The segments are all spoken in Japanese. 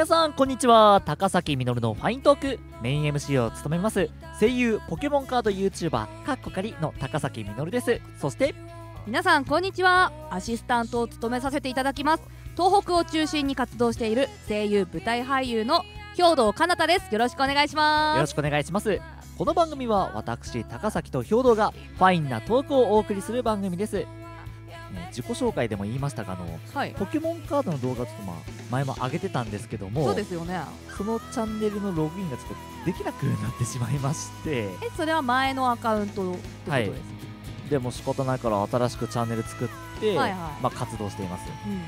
皆さんこんにちは。高崎実のファイントーク。メイン MC を務めます。声優ポケモンカード YouTuber かっこかりの高崎実です。そして皆さんこんにちは。アシスタントを務めさせていただきます。東北を中心に活動している声優舞台俳優の兵藤かなたです。よろしくお願いします。よろしくお願いします。この番組は私高崎と兵藤がファインなトークをお送りする番組ですね、自己紹介でも言いましたがあの、はい、ポケモンカードの動画ちょっとまあ前も上げてたんですけどもそうですよね。そのチャンネルのログインがちょっとできなくなってしまいまして。えそれは前のアカウントってことです、はい、でも仕方ないから新しくチャンネル作って、はいはい、まあ、活動しています、うん、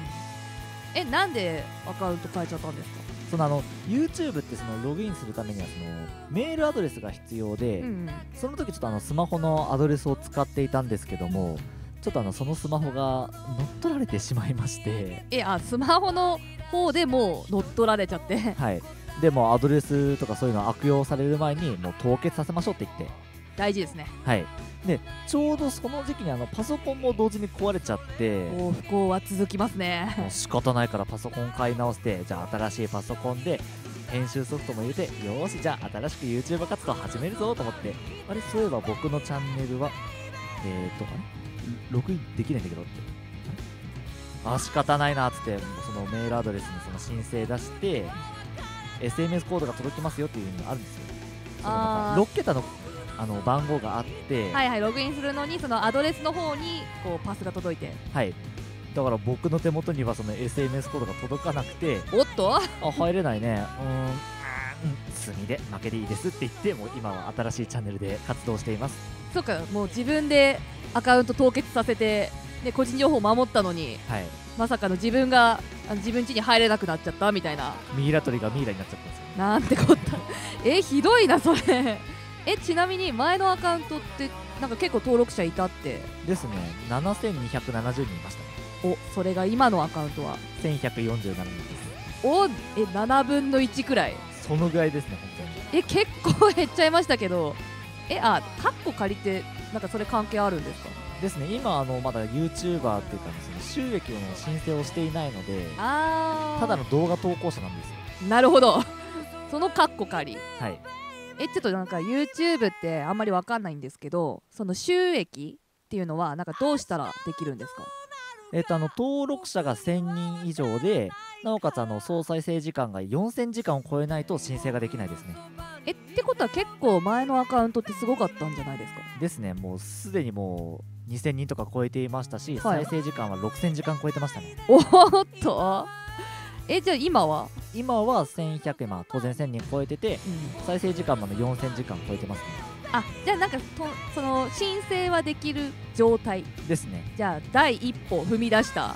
えなんでアカウント変えちゃったんですか？そのあの YouTube ってそのログインするためにはそのメールアドレスが必要で、うん、その時ちょっとあのスマホのアドレスを使っていたんですけども、ちょっとあのそのスマホが乗っ取られてしまいまして。えあスマホの方でもう乗っ取られちゃって。はい。でもアドレスとかそういうの悪用される前にもう凍結させましょうって言って。大事ですね。はい。でちょうどその時期にあのパソコンも同時に壊れちゃって。お不幸は続きますね。もう仕方ないからパソコン買い直してじゃあ新しいパソコンで編集ソフトも入れてよしじゃあ新しく YouTube 活動始めるぞと思って。あれそういえば僕のチャンネルはえーとあれログインできないんだけどって。あ仕方ないなっつってそのメールアドレスにその申請出して SMS コードが届きますよっていうのがあるんですよ。6桁のあの番号があってはいはいログインするのにそのアドレスの方にこうパスが届いて。はい。だから僕の手元にはその SMS コードが届かなくておっと？あ入れないね。うんうん。罪で負けでいいですって言ってもう今は新しいチャンネルで活動していますそうかもう自分でアカウント凍結させて、ね、個人情報を守ったのに、はい、まさかの自分が自分家に入れなくなっちゃったみたいなミイラ取りがミイラになっちゃったん。ですよなん。てこったえひどいなそれえちなみに前のアカウントってなん。か結構登録者いたってですね7270人いましたねおそれが今のアカウントは1147人ですおえ7分の1くらいそのぐらいですねえ結構減っちゃいましたけど。えあカッコ借りてなんかそれ関係あるんですか？ですね。今あのまだ YouTuber っていうかその収益の申請をしていないのでただの動画投稿者なんですよ。なるほど。そのカッコ借り。はい。えちょっとなんか YouTube ってあんまり分かんないんですけどその収益っていうのはなんかどうしたらできるんですか？えっと、あの登録者が1000人以上でなおかつあの総再生時間が4000時間を超えないと申請ができないですね。えってことは結構前のアカウントってすごかったんじゃないですか？ですね。もうすでにもう2000人とか超えていましたし、はい、再生時間は6000時間超えてましたね。おっと。えじゃあ今は？今は1100まあ当然1000人超えてて、うん、再生時間も4000時間超えてますねあじゃあなんかとその申請はできる状態。ですね。じゃあ第一歩踏み出した。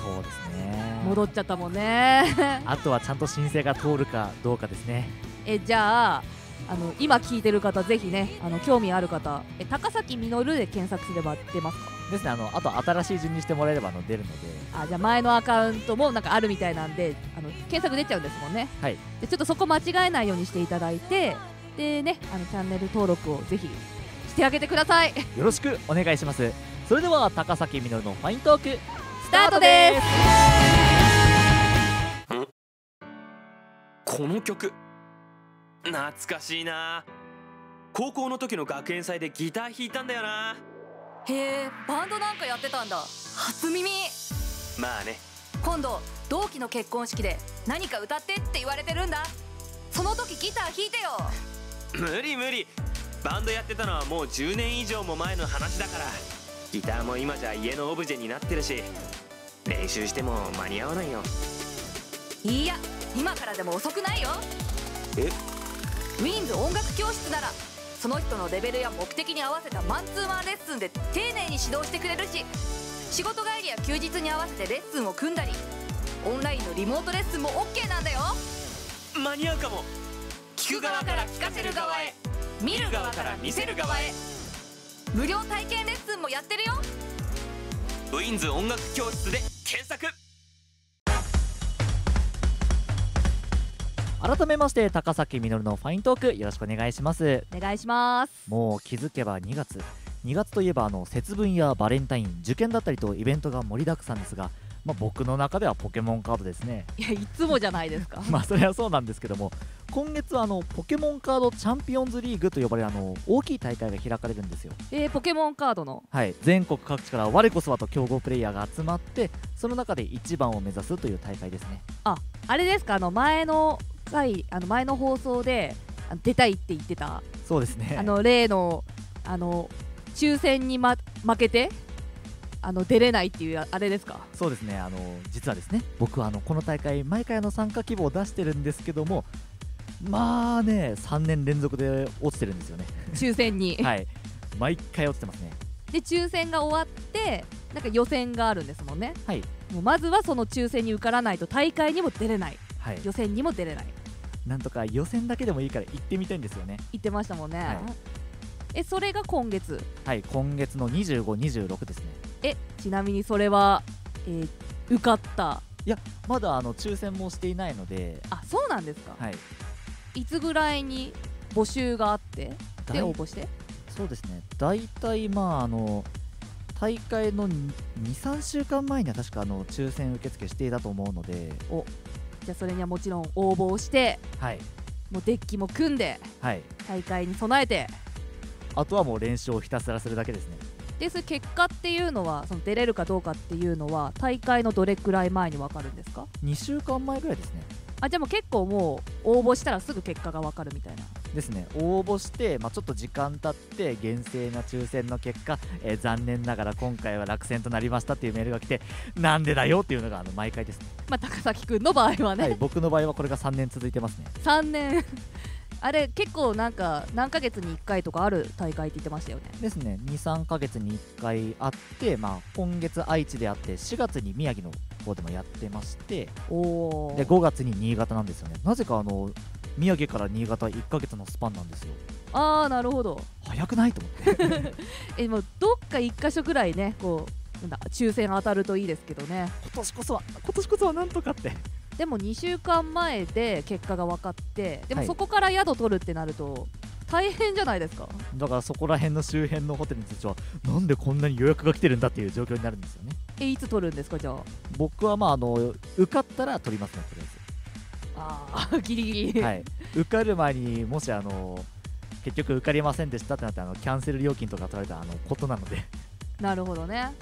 そうですね。戻っちゃったもんね。あとはちゃんと申請が通るかどうかですね。えじゃああの今聞いてる方ぜひねあの興味ある方。え高崎実で検索すれば出ますか？ですね。あのあと新しい順にしてもらえればあの出るので。あじゃあ前のアカウントもなんかあるみたいなんであの検索出ちゃうんですもんね。はい。でちょっとそこ間違えないようにしていただいてでねあのチャンネル登録をぜひしてあげてください。よろしくお願いします。それでは高崎実のファイントークスタートです。この曲懐かしいな。高校の時の学園祭でギター弾いたんだよな。へえバンドなんかやってたんだ。初耳。まあね。今度同期の結婚式で何か歌ってって言われてるんだ。その時ギター弾いてよ無理無理。バンドやってたのはもう10年以上も前の話だから。ギターも今じゃ家のオブジェになってるし。練習しても間に合わないよ。いや今からでも遅くないよ。え？ウィンズ音楽教室ならその人のレベルや目的に合わせたマンツーマンレッスンで丁寧に指導してくれるし仕事帰りや休日に合わせてレッスンを組んだりオンラインのリモートレッスンも OK なんだよ。間に合うかも聞く側から聞かせる側へ。見る側から見せる側へ。無料体験レッスンもやってるよ。ウィンズ音楽教室で検索。改めまして高崎実のファイントークよろしくお願いします。お願いします。もう気づけば2月。2月といえばあの節分やバレンタイン受験だったりとイベントが盛りだくさんですがまあ、僕の中ではポケモンカードですね。いやいつもじゃないですか。まあそれはそうなんですけども今月はあのポケモンカードチャンピオンズリーグと呼ばれるあの大きい大会が開かれるんですよ。えー、ポケモンカードの？はい。全国各地から我こそはと強豪プレイヤーが集まってその中で一番を目指すという大会ですね。あれですか？あの前の回あの前の放送で出たいって言ってた。そうですね。あの例のあの抽選に、ま、負けてあの出れないっていうああれですか？そうですね。あの実はですね僕はあのこの大会毎回あの参加希望を出してるんですけどもまあね3年連続で落ちてるんですよね。抽選に、はい。毎回落ちてますね。で抽選が終わってなんか予選があるんですもんね。はい。もうまずはその抽選に受からないと大会にも出れない。はい。予選にも出れない。なんとか予選だけでもいいから行ってみたいんですよね。言ってましたもんね、はいえそれが今月？はい今月の2526ですね。えちなみにそれは、えー受かった？まだあの抽選もしていないので。あそうなんですか、はい。い、つぐらいに募集があって？で応募して？そうですね。大体まああの大会の23週間前には確かあの抽選受付していたと思うので。じゃあそれにはもちろん応募をしてはい。もうデッキも組んではい。大会に備えてあとはもう練習をひたすらするだけですね。でそれ結果っていうのはその出れるかどうかっていうのは大会のどれくらい前に分かるんですか？2週間前ぐらいですね。あじゃあもう結構もう応募したらすぐ結果が分かるみたいな。ですね。応募して、まあ、ちょっと時間経って厳正な抽選の結果、えー残念ながら今回は落選となりましたっていうメールが来てなんでだよっていうのがあの毎回ですね。まあ高崎くんの場合はね、はい、僕の場合はこれが3年続いてますね。3年あれ結構なんか何ヶ月に1回とかある大会って言ってましたよね。ですね。23ヶ月に1回あって、まあ、今月愛知であって4月に宮城の方でもやってましておおで5月に新潟なんですよね。なぜかあの宮城から新潟1ヶ月のスパンなんですよ。ああなるほど。早くないと思って。えでもどっか1箇所ぐらいねこうなんだ抽選当たるといいですけどね。今年こそは今年こそはなんとかってでも2週間前で結果が分かってでもはい。そこから宿取るってなると大変じゃないですか。だからそこら辺の周辺のホテルの人たちはなんでこんなに予約が来てるんだっていう状況になるんですよね。えいつ取るんですかじゃ僕はまああの受かったら取りますねとりああー ギリギリ、あえず、はい、受かる前にもしあの結局受かりませんでしたってなってあのキャンセル料金とか取られたあのことなので、なるほどね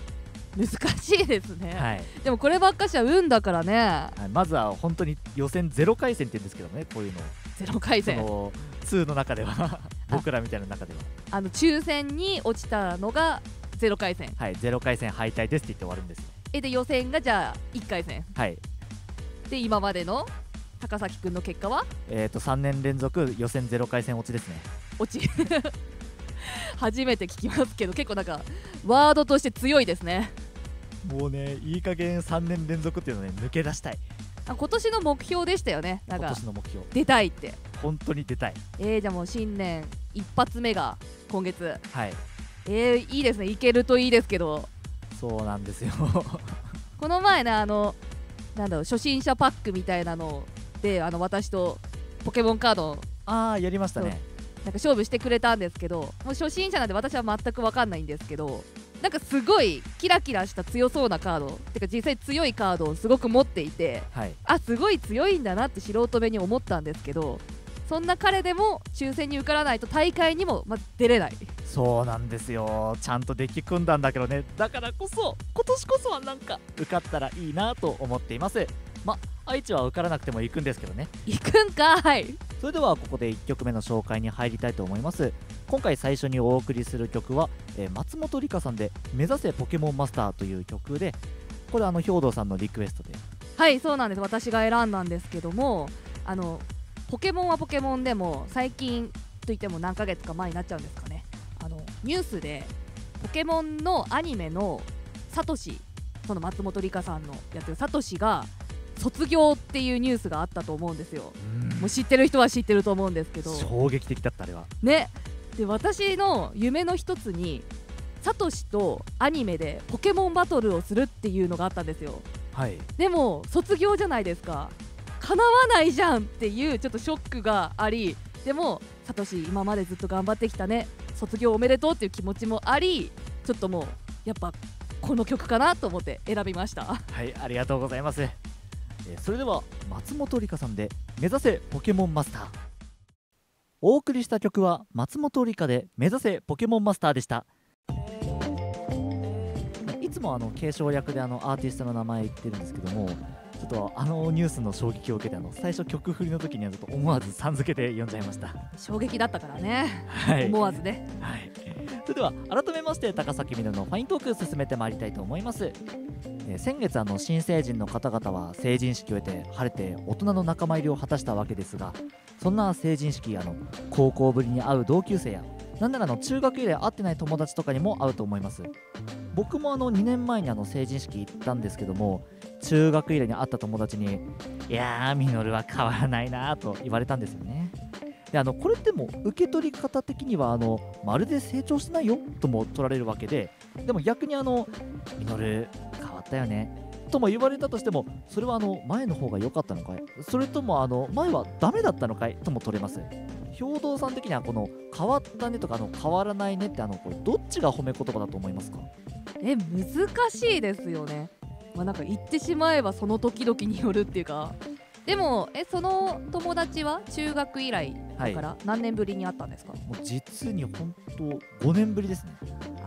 難しいですね、はい。でもこればっかしは運だからね。はい、まずは本当に予選ゼロ回戦って言うんですけどねこういうのゼロ回戦。その2の中では。僕らみたいな中では。あの抽選に落ちたのがゼロ回戦。はい。ゼロ回戦敗退ですって言って終わるんですよ。えで予選がじゃあ1回戦。はい。で今までの高崎くんの結果は？えっ、と3年連続予選ゼロ回戦落ちですね。落ち。初めて聞きますけど結構なんかワードとして強いですねもうねいい加減3年連続っていうのね抜け出したい。あ今年の目標でしたよね。なん今か年の目標。出たいって。本当に出たい。えー、じゃあもう新年一発目が今月。はい。えー、いいですね。いけるといいですけど。そうなんですよ。この前ねあのなんだろう初心者パックみたいなのであの私とポケモンカード。ああやりましたね。なんか勝負してくれたんですけどもう初心者なんで私は全く分かんないんですけどなんかすごいキラキラした強そうなカードてか実際強いカードをすごく持っていてはい。あすごい強いんだなって素人目に思ったんですけどそんな彼でも抽選に受からないと大会にもまず出れない。そうなんですよ。ちゃんとデッキ組んだんだけどね。だからこそ今年こそはなんか受かったらいいなと思っています。ま愛知は受からなくても行くんですけどね。行くんかいそれではここで1曲目の紹介に入りたいと思います。今回最初にお送りする曲は、えー松本里香さんで「目指せポケモンマスター」という曲でこれあの兵藤さんのリクエストで。はいそうなんです。私が選んだんですけどもあのポケモンはポケモンでも最近といっても何ヶ月か前になっちゃうんですかね。あのニュースでポケモンのアニメのサトシその松本里香さんのやってるサトシが卒業っていうニュースがあったと思うんですよ。もう知ってる人は知ってると思うんですけど。衝撃的だったあれは。ね。で私の夢の一つにサトシとアニメでポケモンバトルをするっていうのがあったんですよ。はい。でも卒業じゃないですか。叶わないじゃんっていうちょっとショックがありでもサトシ今までずっと頑張ってきたね。卒業おめでとうっていう気持ちもありちょっともうやっぱこの曲かなと思って選びました。はいありがとうございます、えーそれでは松本里香さんで「目指せポケモンマスター」お送りした曲は松本里香で「目指せポケモンマスター」でした。いつもあの継承略であのアーティストの名前言ってるんですけどもちょっとあのニュースの衝撃を受けてあの最初曲振りの時にはちょっと思わずさん付けで読んじゃいました。衝撃だったからね、はい。思わずね。はい、それでは改めまして高崎みのるのファイントーク進めてまいりたいと思います、先月あの新成人の方々は成人式を終えて晴れて大人の仲間入りを果たしたわけですがそんな成人式あの高校ぶりに会う同級生やなんならの中学以来会ってない友達とかにも会うと思います。僕もあの2年前にあの成人式行ったんですけども中学以来に会った友達に「いやーみのるは変わらないな」と言われたんですよね。であのこれってもう受け取り方的にはあのまるで成長してないよとも取られるわけででも逆にあの「みのるったよね」とも言われたとしてもそれはあの前の方が良かったのかい？それともあの前はダメだったのかい？とも取れます兵道さん的にはこの「変わったね」とかあの「変わらないね」ってあのこれどっちが褒め言葉だと思いますか？え難しいですよね。まあなんか言ってしまえばその時々によるっていうか。でもえその友達は中学以来はいだから何年ぶりに会ったんですか、もう実に本当5年ぶりですね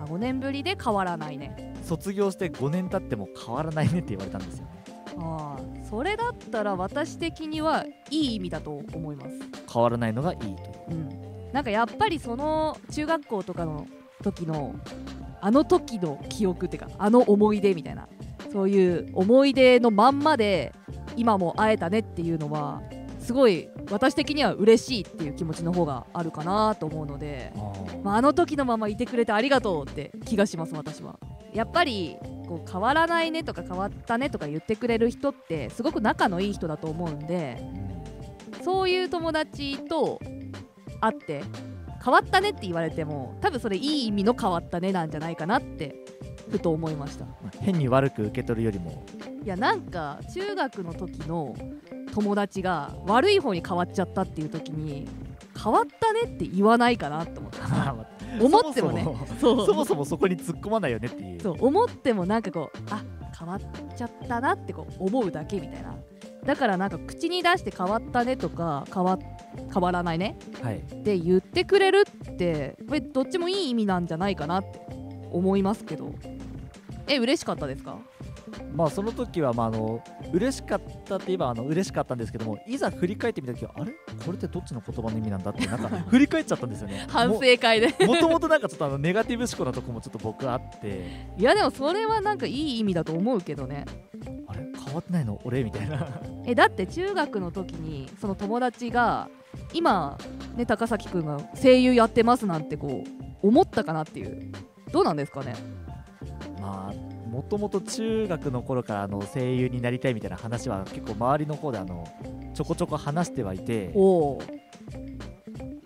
あ5年ぶりで変わらないね。卒業して5年経っても変わらないねって言われたんですよね。ああそれだったら私的にはいい意味だと思います。変わらないのがいいという。うん。なんかやっぱりその中学校とかの時のあの時の記憶っていうかあの思い出みたいなそういう思い出のまんまで今も会えたねっていうのはすごい私的には嬉しいっていう気持ちの方があるかなと思うので、まあ、あの時のままいてくれてありがとうって気がします私は。やっぱりこう変わらないねとか変わったねとか言ってくれる人ってすごく仲のいい人だと思うんでそういう友達と会って変わったねって言われても多分それいい意味の変わったねなんじゃないかなってふと思いました。まあ変に悪く受け取るよりも。いやなんか中学の時の友達が悪い方に変わっちゃったっていう時に変わったねって言わないかなと思って 思ってもね。そもそもそこに突っ込まないよねっていう。そう思ってもなんかこうあ変わっちゃったなってこう思うだけみたいな。だからなんか口に出して変わったねとか変わ変わらないねはい。って言ってくれるってこれどっちもいい意味なんじゃないかなって思いますけどえ嬉しかったですか？まあその時はまああの嬉しかったって言えばあの嬉しかったんですけどもいざ振り返ってみた時はあれ？これってどっちの言葉の意味なんだ？ってなんか 振り返っちゃったんですよね。反省会で。もともとなんかちょっとあのネガティブ思考なとこもちょっと僕あって。いやでもそれはなんかいい意味だと思うけどね。あれ？変わってないの？俺？みたいな。えだって中学の時にその友達が今ね高崎くんが声優やってますなんてこう思ったかなっていう。どうなんですかね？まあもともと中学の頃からあの声優になりたいみたいな話は結構周りの方であのちょこちょこ話してはいて。おお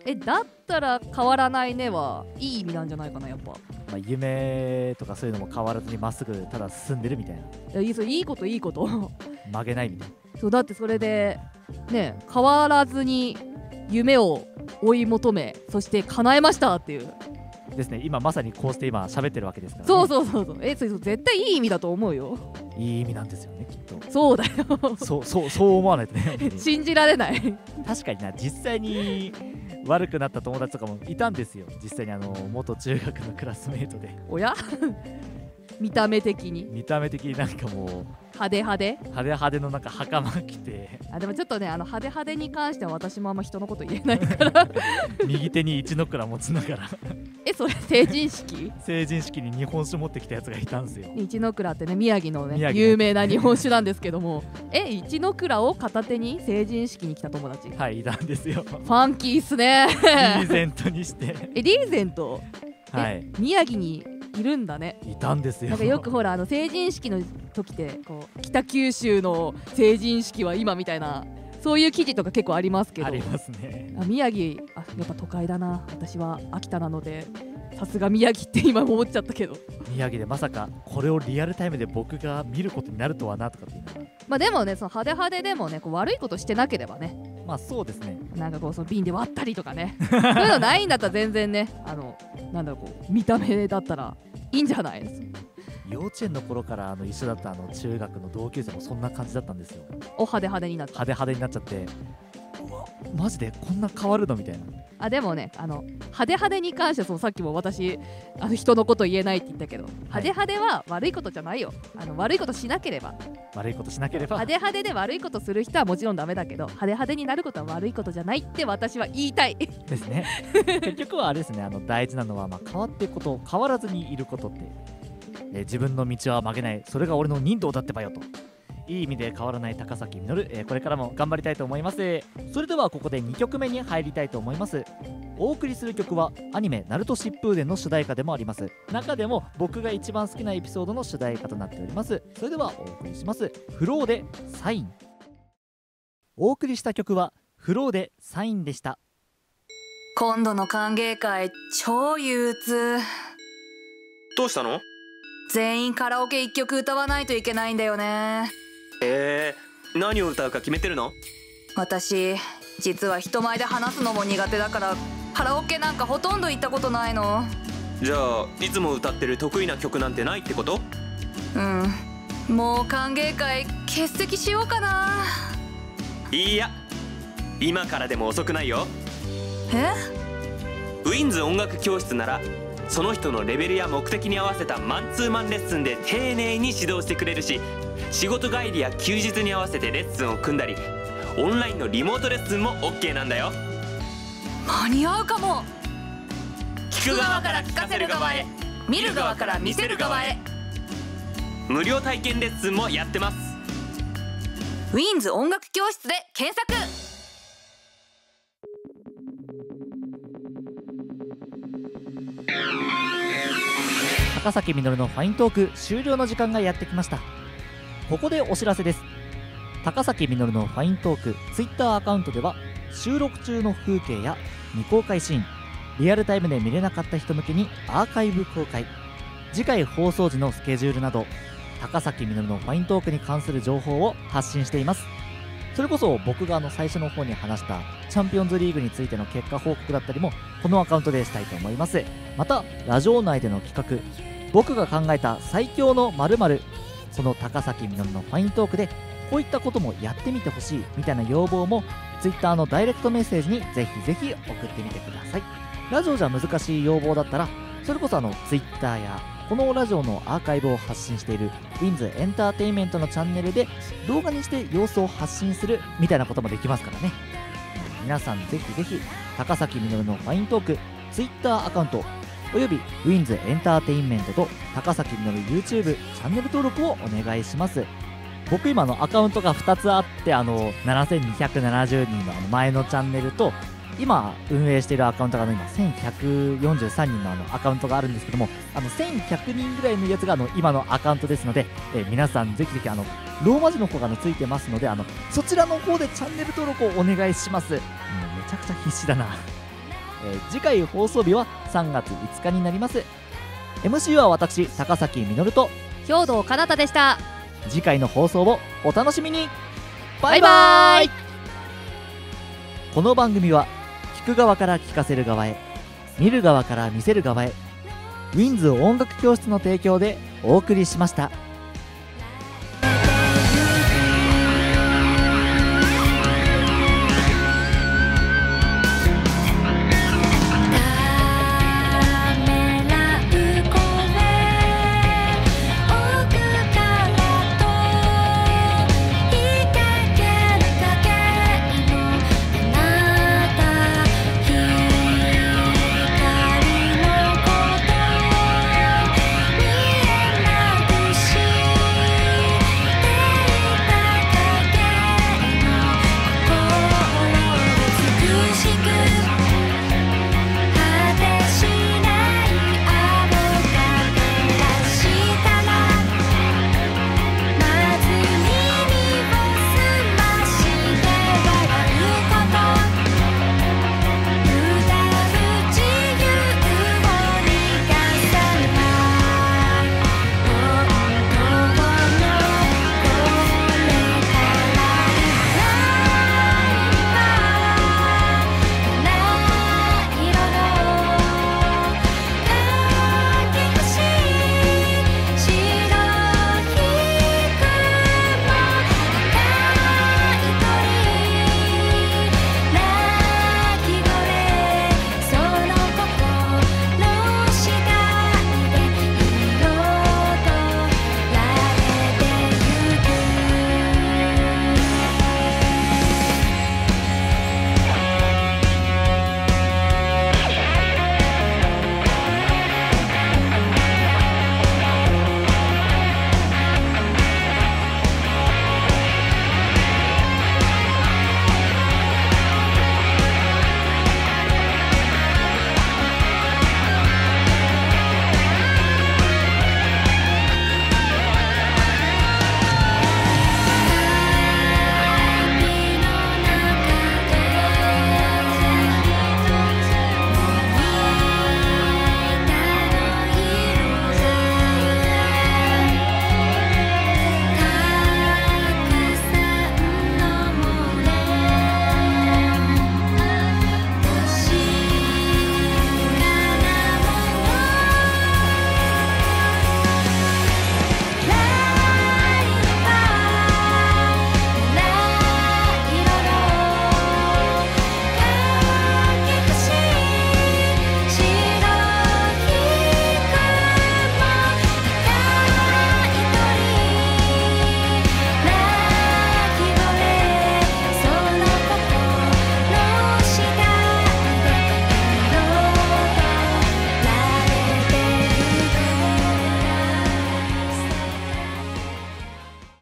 えだったら変わらないねはいい意味なんじゃないかなやっぱ。まあ、夢とかそういうのも変わらずにまっすぐただ進んでるみたいな。いやいいこといいこと。曲げないみたいな。そうだってそれでね変わらずに夢を追い求めそして叶えましたっていうですね。今まさにこうして今喋ってるわけですから、ね、そうそうそうそう。えそう絶対いい意味だと思うよ。いい意味なんですよねきっと。そうだよ。そうそうそう思わないとね 信じられない。確かにな。実際に悪くなった友達とかもいたんですよ。実際にあの元中学のクラスメートで。おや？見た目的に？見た目的になんかもう派手派手？派手派手のなんか袴着て。あでもちょっとねあの派手派手に関しては私もあんま人のこと言えないから。右手に一の蔵持ちながら。えそれ成人式？成人式に日本酒持ってきたやつがいたんですよ。一の蔵ってね宮城のね宮城の有名な日本酒なんですけども。え一の蔵を片手に成人式に来た友達？フはいいたんですよ。ァンキーっすね。リーゼントにして。えリーゼント？はい。宮城にいるんだね。いたんですよ。なんかよくほらあの成人式の時ってこう北九州の成人式は今みたいなそういう記事とか結構ありますけど。ありますね。あ宮城あやっぱ都会だな。私は秋田なのでさすが宮城って今思っちゃったけど。宮城でまさかこれをリアルタイムで僕が見ることになるとはなとかってまあでもねその派手派手でもねこう悪いことしてなければね。まあそうですね。なんかこうその瓶で割ったりとかね。そういうのないんだったら全然ねあのなんだろうこう見た目だったらいいんじゃない？です幼稚園の頃からあの一緒だったあの中学の同級生もそんな感じだったんですよ。お派手派手になった派手派手になっちゃってマジでこんな変わるの？みたいな。あでもねあの派手派手に関してはそのさっきも私あの人のこと言えないって言ったけど、派手派手は悪いことじゃないよ。あの悪いことしなければ。悪いことしなければ。派手派手で悪いことする人はもちろんダメだけど派手派手になることは悪いことじゃないって私は言いたい。ですね。結局はあれですね。あの大事なのは、まあ、変わっていくこと変わらずにいることって、えー自分の道は曲げない。それが俺の忍道だってばよといい意味で変わらない高崎実、えーこれからも頑張りたいと思います。それではここで2曲目に入りたいと思います。お送りする曲はアニメ「ナルト疾風伝」の主題歌でもあります。中でも僕が一番好きなエピソードの主題歌となっております。それではお送りします。フローでサイン。お送りした曲はフローでサインでした。今度の歓迎会超憂鬱。どうしたの？全員カラオケ1曲歌わないといけないんだよねえー、何を歌うか決めてるの？私実は人前で話すのも苦手だからカラオケなんかほとんど行ったことないの。じゃあいつも歌ってる得意な曲なんてないってこと？うん。もう歓迎会欠席しようかな。いいや。今からでも遅くないよ。え？ウィンズ音楽教室ならその人のレベルや目的に合わせたマンツーマンレッスンで丁寧に指導してくれるし仕事帰りや休日に合わせてレッスンを組んだりオンラインのリモートレッスンも OK なんだよ。間に合うかも。聞く側から聞かせる側へ。見る側から見せる側へ。無料体験レッスンもやってます。ウィンズ音楽教室で検索。高崎実のファイントーク終了の時間がやってきましたここでお知らせです。高崎実のファイントーク Twitter アカウントでは収録中の風景や未公開シーンリアルタイムで見れなかった人向けにアーカイブ公開。次回放送時のスケジュールなど高崎実のファイントークに関する情報を発信しています。それこそ僕があの最初の方に話したチャンピオンズリーグについての結果報告だったりもこのアカウントでしたいと思います。またラジオ内での企画僕が考えた最強の〇〇その高崎実のファイントークでこういったこともやってみてほしいみたいな要望も Twitter のダイレクトメッセージにぜひぜひ送ってみてください。ラジオじゃ難しい要望だったらそれこそあの Twitter やこのラジオのアーカイブを発信している WINS エンターテインメントのチャンネルで動画にして様子を発信するみたいなこともできますからね。皆さんぜひぜひ高崎実のファイントーク Twitter アカウントおよび WINS エンターテインメントと高崎実 YouTube チャンネル登録をお願いします。僕今のアカウントが2つあってあの7270人のあの前のチャンネルと今運営しているアカウントが今1143人のあのアカウントがあるんですけどもあの1100人ぐらいのやつがあの今のアカウントですので、えー皆さんぜひぜひあのローマ字の方がついてますのであのそちらの方でチャンネル登録をお願いします。もうめちゃくちゃ必死だな、えー次回放送日は3月5日になります。MC は私高崎実と兵藤かなたでした。次回の放送をお楽しみに。バイババイイバイ。この番組は聞く側から聞かせる側へ見る側から見せる側へウィンズ音楽教室の提供でお送りしました。